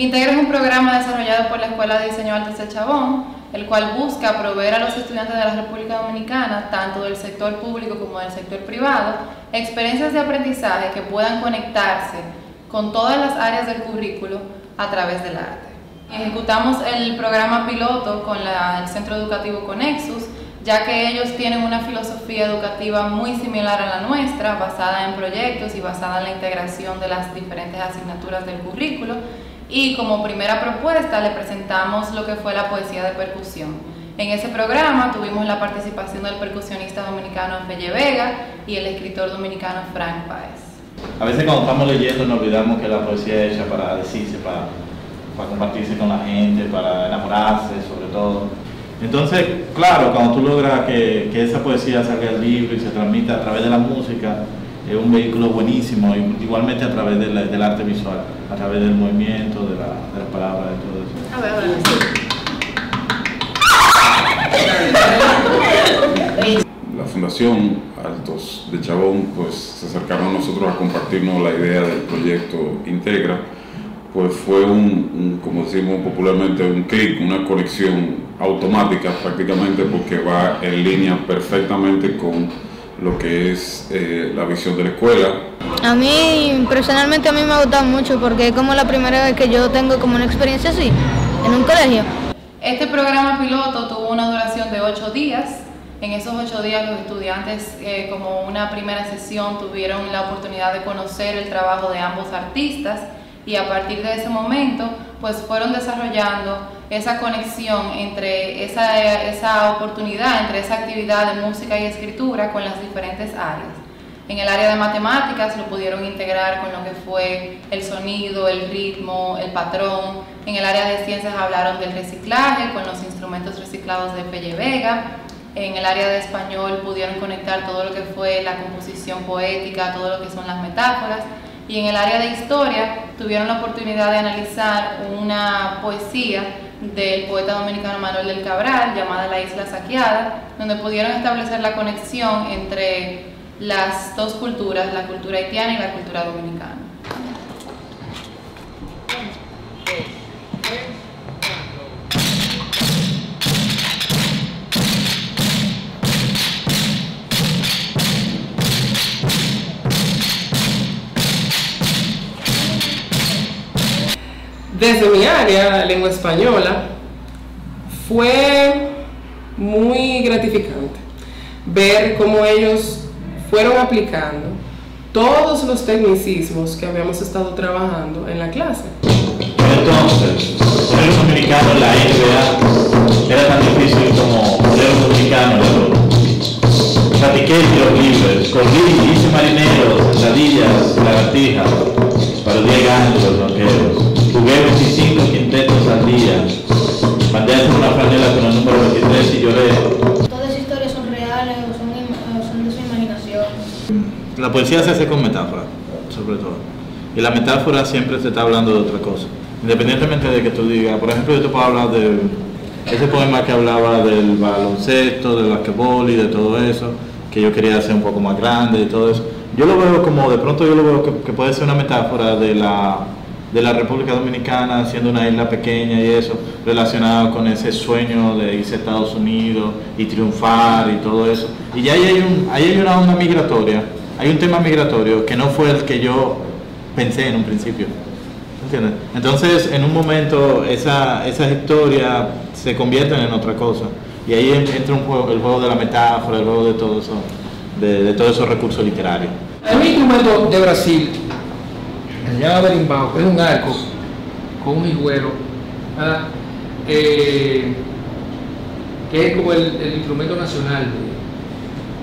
Integra es un programa desarrollado por la Escuela de Diseño Artes de Chabón, el cual busca proveer a los estudiantes de la República Dominicana, tanto del sector público como del sector privado, experiencias de aprendizaje que puedan conectarse con todas las áreas del currículo a través del arte. Ejecutamos el programa piloto con el Centro Educativo Conexus, ya que ellos tienen una filosofía educativa muy similar a la nuestra, basada en proyectos y basada en la integración de las diferentes asignaturas del currículo. Y como primera propuesta le presentamos lo que fue la poesía de percusión. En ese programa tuvimos la participación del percusionista dominicano Felle Vega y el escritor dominicano Frank Páez. A veces cuando estamos leyendo nos olvidamos que la poesía es hecha para decirse, para, para compartirse con la gente, para enamorarse sobre todo. Entonces, claro, cuando tú logras que, que, esa poesía salga del libro y se transmita a través de la música, es un vehículo buenísimo, igualmente a través del, del arte visual, a través del movimiento, de, la, de las palabras, de todo eso. A ver, a ver. La Fundación Altos de Chabón pues, se acercaron a nosotros a compartirnos la idea del proyecto Integra, pues fue un, un como decimos popularmente, un clic, una conexión automática prácticamente porque va en línea perfectamente con lo que es eh, la visión de la escuela. A mí, personalmente a mí me ha gustado mucho porque es como la primera vez que yo tengo como una experiencia así, en un colegio. Este programa piloto tuvo una duración de ocho días. En esos ocho días los estudiantes, eh, como una primera sesión, tuvieron la oportunidad de conocer el trabajo de ambos artistas y a partir de ese momento pues fueron desarrollando esa conexión entre esa, esa oportunidad, entre esa actividad de música y escritura con las diferentes áreas. En el área de matemáticas lo pudieron integrar con lo que fue el sonido, el ritmo, el patrón. En el área de ciencias hablaron del reciclaje con los instrumentos reciclados de Pelle Vega. En el área de español pudieron conectar todo lo que fue la composición poética, todo lo que son las metáforas y en el área de historia tuvieron la oportunidad de analizar una poesía del poeta dominicano Manuel del Cabral llamada La Isla Saqueada, donde pudieron establecer la conexión entre las dos culturas, la cultura haitiana y la cultura dominicana. Desde mi área, lengua española, fue muy gratificante ver cómo ellos fueron aplicando todos los tecnicismos que habíamos estado trabajando en la clase. Entonces, ser los dominicanos en la NBA era tan difícil como ser los dominicanos en Practiqué los libres, corrí, hice marineros, sentadillas, lagartijas, para 10 años los banqueros. La poesía se hace con metáfora, sobre todo. Y la metáfora siempre se está hablando de otra cosa. Independientemente de que tú digas, por ejemplo, yo te puedo hablar de ese poema que hablaba del baloncesto, del basquetbol y de todo eso, que yo quería hacer un poco más grande y todo eso. Yo lo veo como, de pronto yo lo veo que, que puede ser una metáfora de la de la República Dominicana siendo una isla pequeña y eso, relacionado con ese sueño de irse a Estados Unidos y triunfar y todo eso. Y ya ahí hay, un, ahí hay una onda migratoria, hay un tema migratorio que no fue el que yo pensé en un principio. ¿Entiendes? Entonces, en un momento, esa, esas historias se convierten en otra cosa. Y ahí entra un juego, el juego de la metáfora, el juego de todo eso, de, todos esos recursos literarios. El instrumento de Brasil se llama berimbau, que es un arco con un higuero, eh, que es como el, instrumento nacional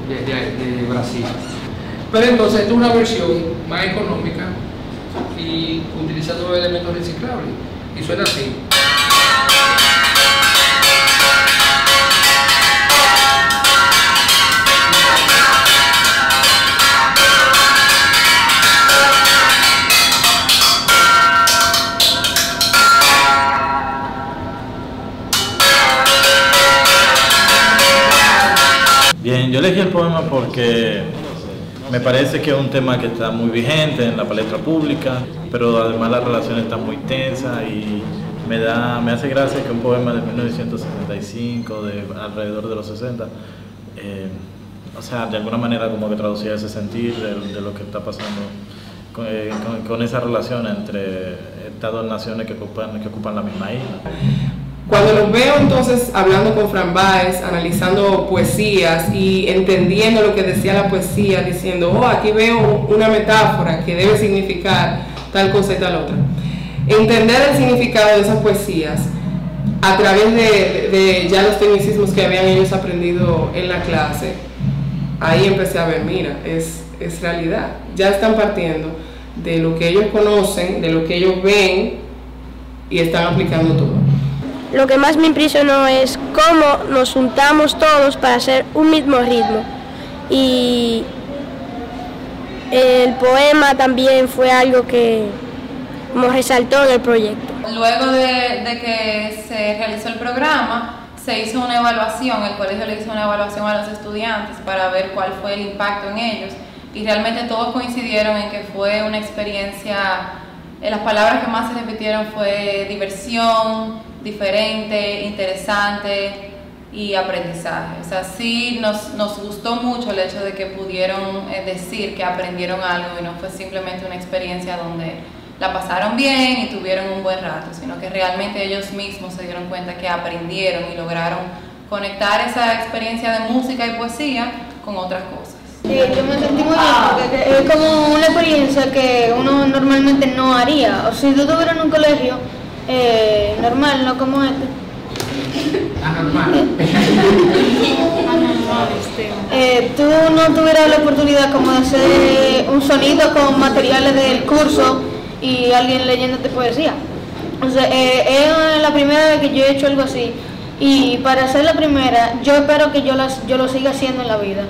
de, Brasil. Pero entonces es una versión más económica y utilizando elementos reciclables. Y suena así. Bien, yo elegí el poema porque Me parece que es un tema que está muy vigente en la palestra pública, pero además la relación está muy tensa y me, da, me hace gracia que un poema de 1975, de alrededor de los 60, eh, o sea, de alguna manera como que traducía ese sentir de, lo que está pasando con, eh, esa relación entre estas naciones que ocupan, que ocupan la misma isla. Cuando los veo entonces hablando con Fran Baez, analizando poesías y entendiendo lo que decía la poesía, diciendo, oh, aquí veo una metáfora que debe significar tal cosa y tal otra. Entender el significado de esas poesías a través de, de ya los tecnicismos que habían ellos aprendido en la clase, ahí empecé a ver, mira, es, es realidad. Ya están partiendo de lo que ellos conocen, de lo que ellos ven y están aplicando todo. Lo que más me impresionó es cómo nos juntamos todos para hacer un mismo ritmo. Y el poema también fue algo que como resaltó en el proyecto. Luego de, de, que se realizó el programa, se hizo una evaluación, el colegio le hizo una evaluación a los estudiantes para ver cuál fue el impacto en ellos y realmente todos coincidieron en que fue una experiencia, eh, las palabras que más se repitieron fue diversión, diferente, interesante y aprendizaje. O sea, sí nos, nos gustó mucho el hecho de que pudieron eh, decir que aprendieron algo y no fue simplemente una experiencia donde la pasaron bien y tuvieron un buen rato, sino que realmente ellos mismos se dieron cuenta que aprendieron y lograron conectar esa experiencia de música y poesía con otras cosas. Sí, yo me sentí muy bien porque es como una experiencia que uno normalmente no haría. O si tú estuvieras en un colegio eh, normal, no como este. Anormal. eh, tú no tuvieras la oportunidad como de hacer un sonido con materiales del curso y alguien leyéndote poesía. O sea, eh, es la primera vez que yo he hecho algo así. Y para hacer la primera, yo espero que yo, las, yo lo siga haciendo en la vida.